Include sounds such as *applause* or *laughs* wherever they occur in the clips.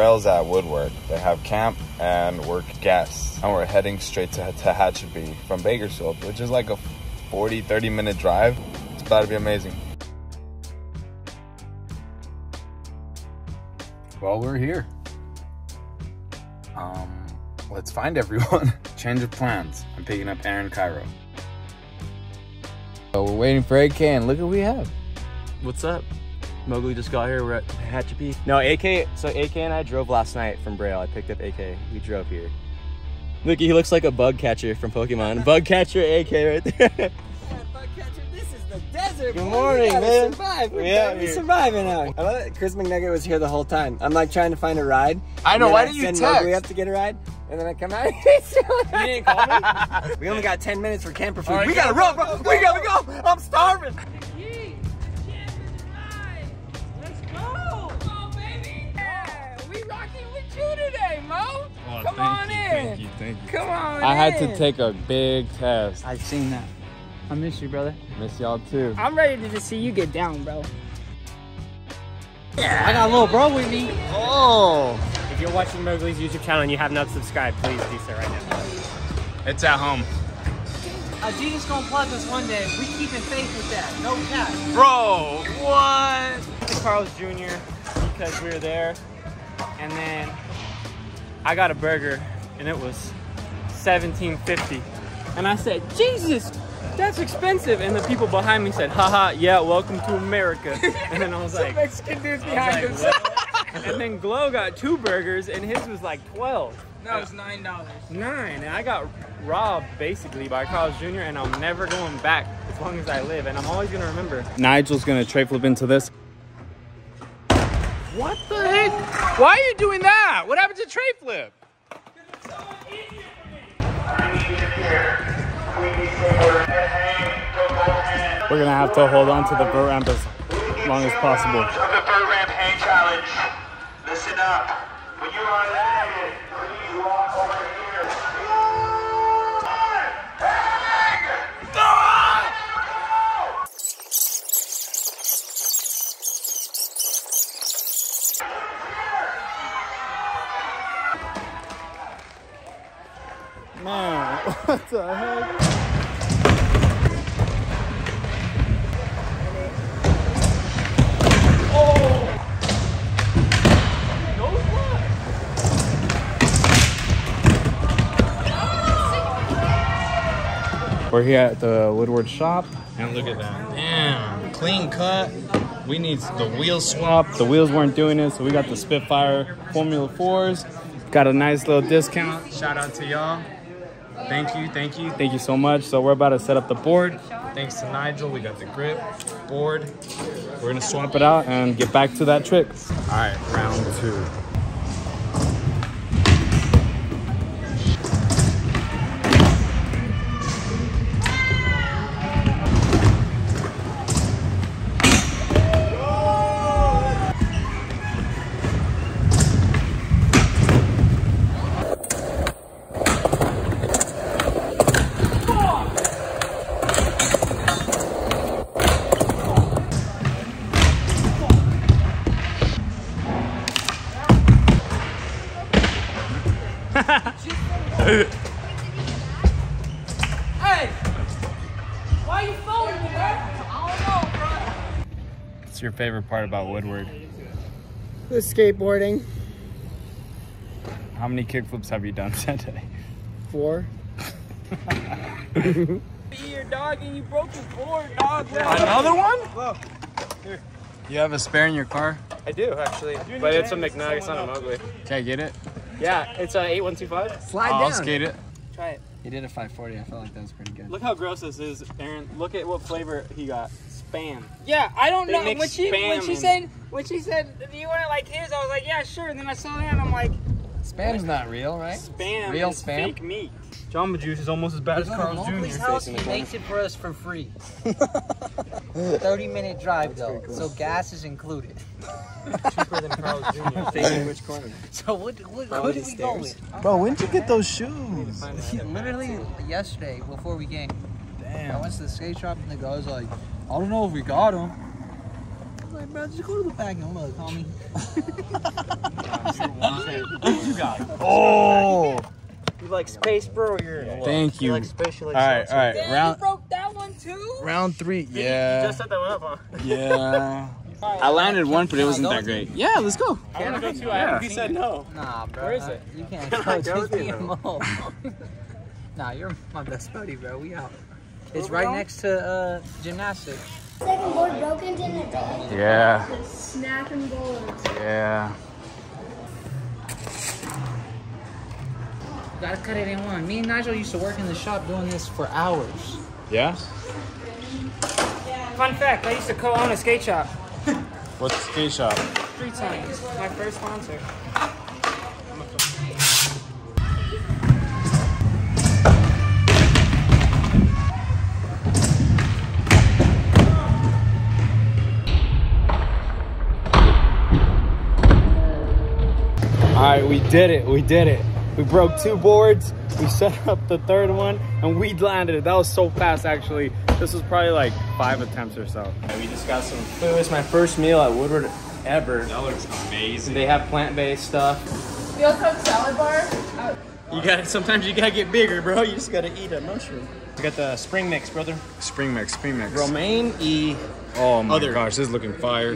Braille's at Woodward. They have camp and work guests. And we're heading straight to Tehachapi from Bakersfield, which is like a 40, 30 minute drive. It's about to be amazing. Well, we're here. Um, let's find everyone. *laughs* Change of plans. I'm picking up Aaron Kyro. So we're waiting for AK, and look what we have. What's up? Mowgli just got here. We're at Hatchapi. No, AK. So AK and I drove last night from Braille. I picked up AK. We drove here. Look, he looks like a bug catcher from Pokemon. *laughs* bug catcher AK right there. Yeah, bug catcher. This is the desert, Good boy. morning, we gotta man. Survive. We're, We yeah, we're here. surviving out. I love that Chris McNugget was here the whole time. I'm like trying to find a ride. I know, why I didn't you send text? Mowgli up to get a ride, and then I come out. *laughs* you didn't call me? We only got 10 minutes for camper food. All right, we go, gotta go, run, go, bro. go, we gotta go. I'm starving. Thank you. Come on I had to take a big test. I've seen that. I miss you, brother. Miss y'all too. I'm ready to just see you get down, bro. I got a little bro with me. Oh, If you're watching Mowgli's YouTube channel and you have not subscribed, please do so right now. it's at home. Adidas gonna plug us one day. We keeping faith with that. No cap. Bro, what? to Carl's Jr. because we were there, and then I got a burger, and it was 17.50, and I said, Jesus, that's expensive, and the people behind me said, haha, yeah, welcome to America, *laughs* and then I was like, Mexican dudes behind was us. like, *laughs* and then Glow got two burgers, and his was like 12. No, was nine dollars. Nine, and I got robbed basically by Carl's Jr. and I'm never going back as long as I live, and I'm always gonna remember. Nigel's gonna tray flip into this. What the heck? Why are you doing that? What happened to tray flip? We're gonna have to hold on to the vert ramp as long as possible. the Vert Ramp Hang Challenge. Listen up. When you are eliminated, We're here at the Woodward shop, and look at that. Damn, clean cut. We need the wheel swap. The wheels weren't doing it, so we got the Spitfire Formula 4s. Got a nice little discount. Shout out to y'all. Thank you, thank you, thank you so much. So we're about to set up the board. Thanks to Nigel, we got the grip, board. We're gonna swap it out and get back to that trick. All right, round two. Hey! Why are you following me, bro? I don't know, bro. What's your favorite part about Woodward? The skateboarding. How many kickflips have you done *laughs* today? Four. *laughs* Here, dog, and you broke your board, dog. Another one? You have a spare in your car? I do actually, but it's a McNugget, it's not a Mowgli. Can I get it? Yeah, it's uh, a 8125. Slide I'll down. skate it. Try it. He did a 540. I felt like that was pretty good. Look how gross this is, Aaron. Look at what flavor he got. Spam. Yeah, I don't They know. mix When she when she said when she said do you want it like his, I was like, yeah, sure. And then I saw that, and I'm like, Spam's not real, right? Spam Real is spam? fake meat. Jamba Juice is almost as bad as Carl's Jr. house, he makes it for us for free. *laughs* 30 minute drive though, so gas is included. Cheaper than Carl's Jr. Facing *laughs* which corner? So what, what, what did we go with? Bro, when did you get those shoes? Literally yesterday before we came. Damn. I went to the skate shop and the guy was like, I don't know if we got them. I'm like, bro, just go to the back and look, homie. *laughs* Oh, You like space, bro? You're thank you. like space? You like All right, sauce? all right. Damn, Round you broke that one too? round three. Yeah, set that one up, huh? *laughs* yeah. *laughs* I landed one, but it wasn't that great. Yeah, let's go. Can I want to go too. Yeah. He said no. Nah, bro. Where is it? You can't Can go. go Just with me and Mo. nah, you're my best buddy, bro. We out. It's right next to uh, gymnastics. Second board broken in a day. Yeah, Snapping boards. yeah. Gotta cut it in one. Me and Nigel used to work in the shop doing this for hours. Yeah. Fun fact: I used to co-own a skate shop. *laughs* What's the skate shop? Three times. My first sponsor. All right, we did it. We did it. We broke two boards. We set *laughs* up the third one, and we landed it. That was so fast, actually. This was probably like five attempts or so. We just got some food. It's my first meal at Woodward ever. That looks amazing. They have plant-based stuff. You also have salad bar? You gotta sometimes you gotta get bigger, bro. You just gotta eat a mushroom. We got the spring mix, brother. Spring mix, spring mix. Romaine e. Oh my Other. gosh, this is looking fire.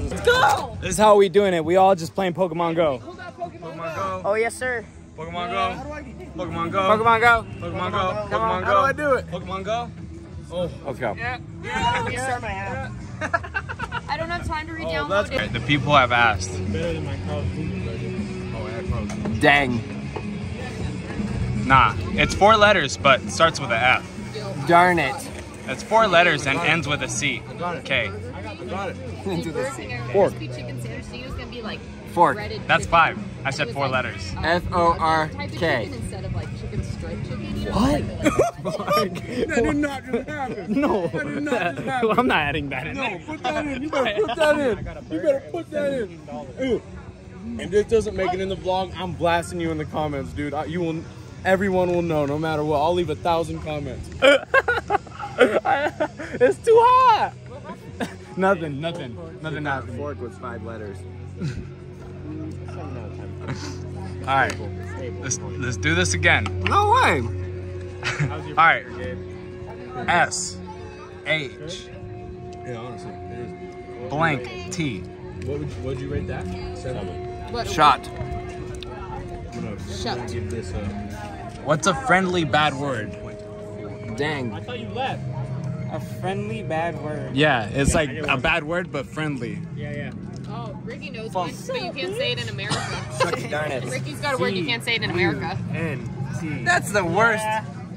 Has a. Go! This is how we doing it. We all just playing Pokemon Go. Hold that Pokemon Go. Oh yes, sir. Pokemon Go. Pokemon Go. Pokemon Go. Pokemon Go. Come on. How do I do it? Pokemon Go. Oh, let's go. Yeah. Start my app. *laughs* I don't have time to Oh, re-download that's it. great. The people have asked. Better than my Call of Duty version. Dang. Nah, it's four letters, but starts with an F. Darn it. It's four letters and ends with a C. Okay, *laughs* Into the Fork. chicken sandwich to you is gonna be like fork. that's five. I It said was four like, letters. um, F O R type of K. chicken instead of like chicken striped chicken. You know, What? Like, *laughs* That did not just happen. No, That did not just happen. I'm not adding that in. No, put that in. You *laughs* better put that in. You better put that in. Ew. And this doesn't make it in the vlog. I'm blasting you in the comments, dude. You will. Everyone will know, no matter what. I'll leave a thousand comments. it's too hot. Nothing, nothing, nothing happened. Fork was five letters. *laughs* All right, let's let's do this again. No way. All right, S H Yeah, honestly, blank T. What would you, what'd you rate that? Seven. what, Shot. I'm gonna Shut. give this a. What's a friendly bad word? Dang. I thought you left. A friendly bad word. Yeah, it's like a bad word but friendly. Yeah, yeah. Oh, Ricky knows one, but you can't say it in America. Darn it. Ricky's got a word you can't say it in America. N T. That's the worst.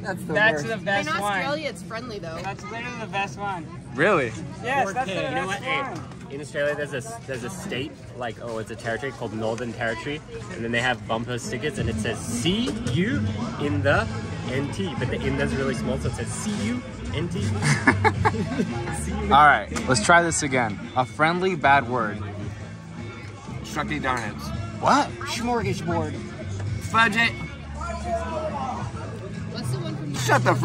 That's the That's worst. the In best one. Australia, it's friendly though. That's literally the best one. Really? Yes, that's the You know what? one. In Australia, there's a there's a state like oh, it's a territory called Northern Territory, and then they have bumper stickers, and it says "See you in the NT," but the in is really small, so it says "See. See you. *laughs* All right, let's try this again. A friendly bad word. Strucky darn it. What? Smorgasbord. Fudge it. What's the one from Shut the